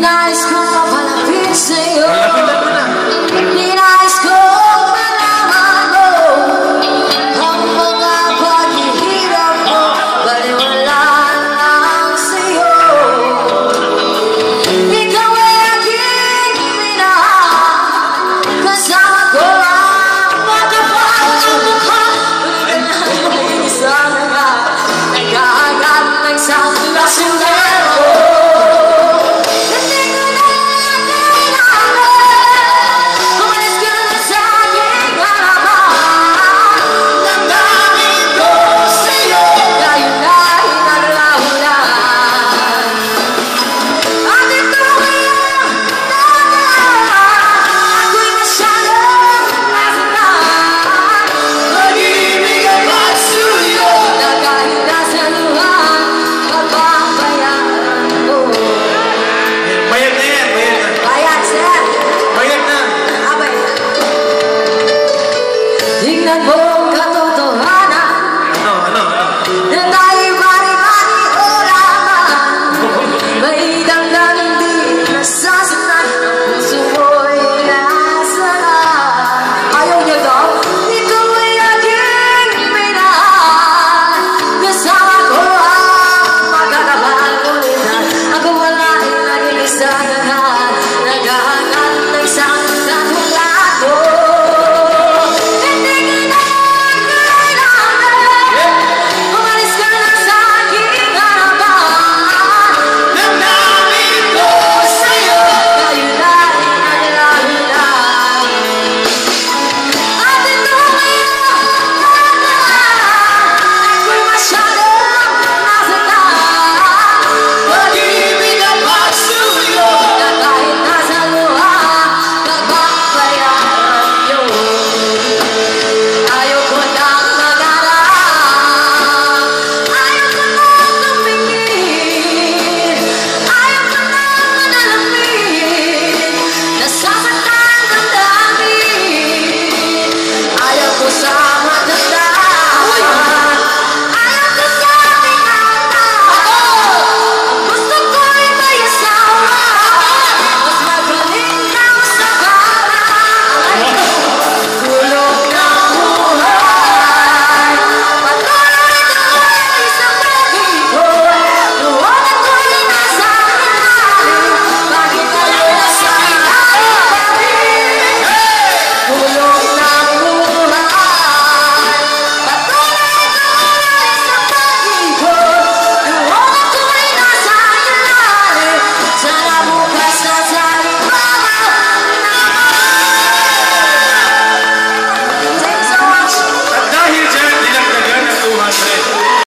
nice. Boy.